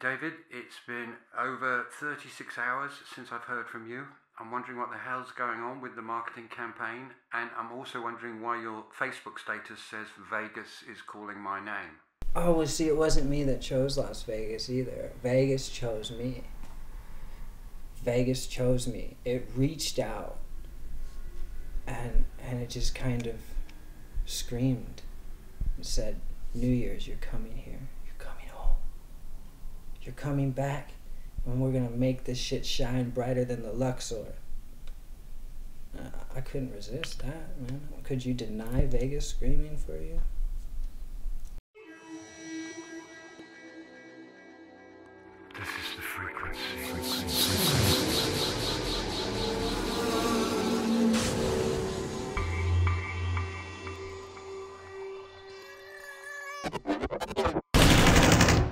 David, it's been over 36 hours since I've heard from you. I'm wondering what the hell's going on with the marketing campaign, and I'm also wondering why your Facebook status says Vegas is calling my name. Oh, well, see, it wasn't me that chose Las Vegas either. Vegas chose me. Vegas chose me. It reached out, and and it just kind of screamed and said, "New Year's, you're coming here. You're coming back, and we're gonna make this shit shine brighter than the Luxor. I couldn't resist that, man. Could you deny Vegas screaming for you? This is the frequency. frequency.